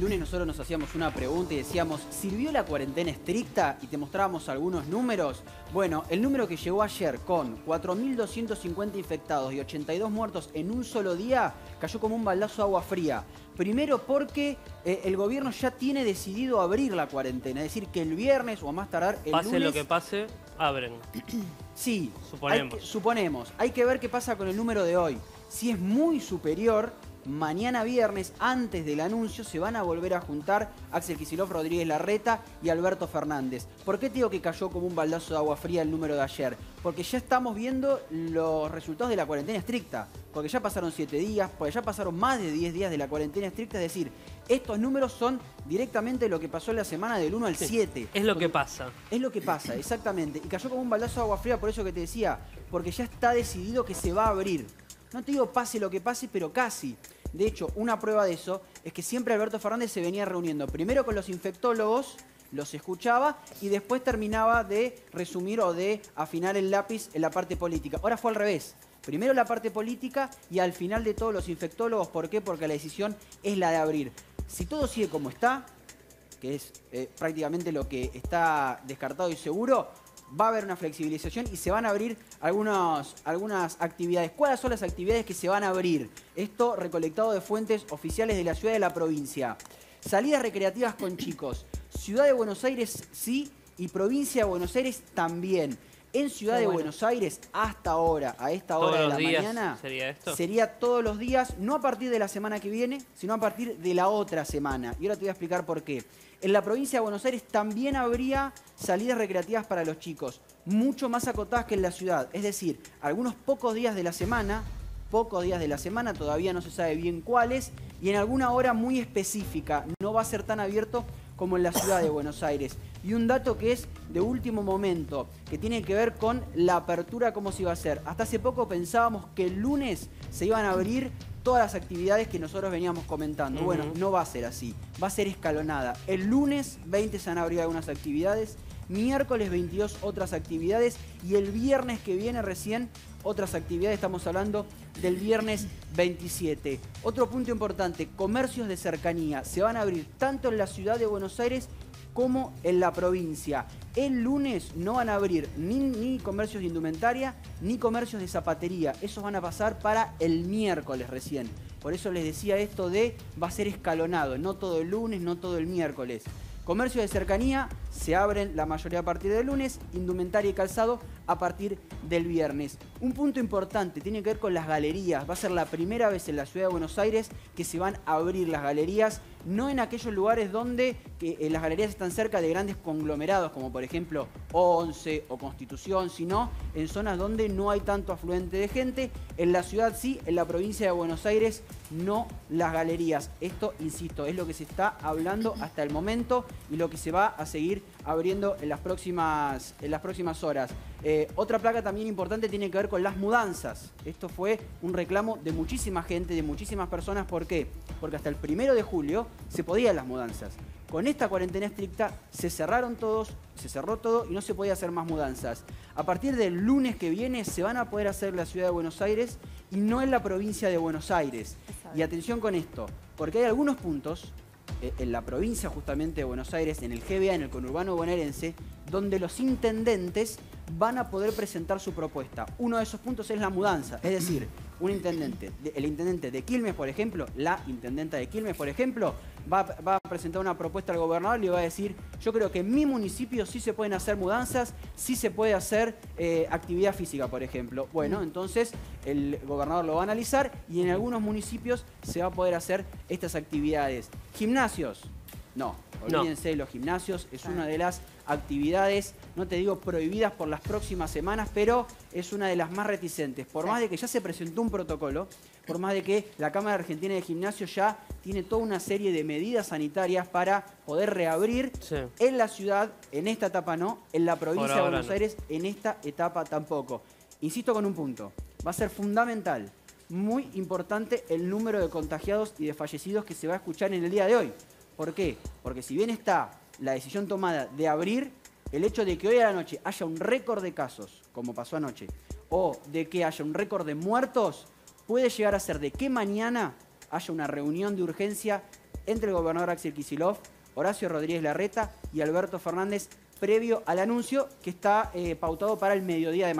Lunes nosotros nos hacíamos una pregunta y decíamos, ¿sirvió la cuarentena estricta? Y te mostrábamos algunos números. Bueno, el número que llegó ayer con 4.250 infectados y 82 muertos en un solo día cayó como un baldazo de agua fría. Primero porque eh, el gobierno ya tiene decidido abrir la cuarentena, es decir, que el viernes o a más tardar el Pase lunes... lo que pase, abren. Sí, Suponemos. Hay que, suponemos. Hay que ver qué pasa con el número de hoy. Si es muy superior, mañana viernes, antes del anuncio, se van a volver a juntar Axel Kicillof, Rodríguez Larreta y Alberto Fernández. ¿Por qué te digo que cayó como un baldazo de agua fría el número de ayer? Porque ya estamos viendo los resultados de la cuarentena estricta. Porque ya pasaron 7 días, porque ya pasaron más de 10 días de la cuarentena estricta. Es decir, estos números son directamente lo que pasó en la semana del 1 al 7. Es lo Porque- que pasa. es lo que pasa, exactamente. Y cayó como un baldazo de agua fría, por eso que te decía, porque ya está decidido que se va a abrir. No te digo pase lo que pase, pero casi. De hecho, una prueba de eso es que siempre Alberto Fernández se venía reuniendo primero con los infectólogos, los escuchaba y después terminaba de resumir o de afinar el lápiz en la parte política. Ahora fue al revés. Primero la parte política y al final de todos los infectólogos. ¿Por qué? Porque la decisión es la de abrir. Si todo sigue como está, que es eh, prácticamente lo que está descartado y seguro, va a haber una flexibilización y se van a abrir algunas actividades. ¿Cuáles son las actividades que se van a abrir? Esto recolectado de fuentes oficiales de la ciudad y de la provincia. Salidas recreativas con chicos. Ciudad de Buenos Aires sí y provincia de Buenos Aires también. En Ciudad Qué de bueno. Buenos Aires, hasta ahora, a esta Todos hora de la días mañana, sería esto. sería todos los días, no a partir de la semana que viene, sino a partir de la otra semana. Y ahora te voy a explicar por qué. En la provincia de Buenos Aires también habría salidas recreativas para los chicos, mucho más acotadas que en la ciudad. Es decir, algunos pocos días de la semana, pocos días de la semana, todavía no se sabe bien cuáles, y en alguna hora muy específica. No va a ser tan abierto como en la ciudad de Buenos Aires. Y un dato que es de último momento, que tiene que ver con la apertura, cómo se iba a hacer. Hasta hace poco pensábamos que el lunes se iban a abrir todas las actividades que nosotros veníamos comentando. Bueno, no va a ser así, va a ser escalonada. El lunes 20 se van a abrir algunas actividades, miércoles 22 otras actividades y el viernes que viene recién otras actividades, estamos hablando del viernes 27. Otro punto importante, comercios de cercanía se van a abrir tanto en la ciudad de Buenos Aires como en la provincia. El lunes no van a abrir ni, ni comercios de indumentaria ni comercios de zapatería. Esos van a pasar para el miércoles recién. Por eso les decía esto de va a ser escalonado, no todo el lunes, no todo el miércoles. Comercio de cercanía se abren la mayoría a partir del lunes, indumentaria y calzado a partir del viernes. Un punto importante tiene que ver con las galerías. Va a ser la primera vez en la ciudad de Buenos Aires que se van a abrir las galerías, no en aquellos lugares donde que, eh, las galerías están cerca de grandes conglomerados, como por ejemplo Once o Constitución, sino en zonas donde no hay tanto afluente de gente. En la ciudad sí, en la provincia de Buenos Aires no las galerías. Esto, insisto, es lo que se está hablando hasta el momento y lo que se va a seguir abriendo en las próximas, en las próximas horas. Eh, otra placa también importante tiene que ver con las mudanzas. Esto fue un reclamo de muchísima gente, de muchísimas personas. ¿Por qué? Porque hasta el primero de julio se podían las mudanzas. Con esta cuarentena estricta se cerraron todos, se cerró todo y no se podía hacer más mudanzas. A partir del lunes que viene se van a poder hacer en la ciudad de Buenos Aires y no en la provincia de Buenos Aires. Y atención con esto, porque hay algunos puntos eh, en la provincia justamente de Buenos Aires, en el GBA, en el conurbano bonaerense, donde los intendentes van a poder presentar su propuesta. Uno de esos puntos es la mudanza, es decir, un intendente, de- el intendente de Quilmes, por ejemplo, la intendenta de Quilmes, por ejemplo, va, a- va a presentar una propuesta al gobernador y le va a decir, yo creo que en mi municipio sí se pueden hacer mudanzas, sí se puede hacer eh, actividad física, por ejemplo. Bueno, entonces el gobernador lo va a analizar y en algunos municipios se va a poder hacer estas actividades. Gimnasios, no, olvídense de los gimnasios, es una de las actividades, no te digo prohibidas por las próximas semanas, pero es una de las más reticentes. Por más de que ya se presentó un protocolo, por más de que la Cámara Argentina de Gimnasio ya tiene toda una serie de medidas sanitarias para poder reabrir Sí. en la ciudad, en esta etapa no, en la provincia de Buenos no. Aires, en esta etapa tampoco. Insisto con un punto, va a ser fundamental, muy importante el número de contagiados y de fallecidos que se va a escuchar en el día de hoy. ¿Por qué? Porque si bien está la decisión tomada de abrir, el hecho de que hoy a la noche haya un récord de casos, como pasó anoche, o de que haya un récord de muertos, puede llegar a ser de que mañana haya una reunión de urgencia entre el gobernador Axel Kicillof, Horacio Rodríguez Larreta y Alberto Fernández previo al anuncio que está eh, pautado para el mediodía de mañana.